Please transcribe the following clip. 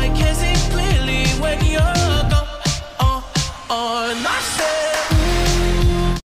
I can see clearly when you're gone. Oh, oh, oh, On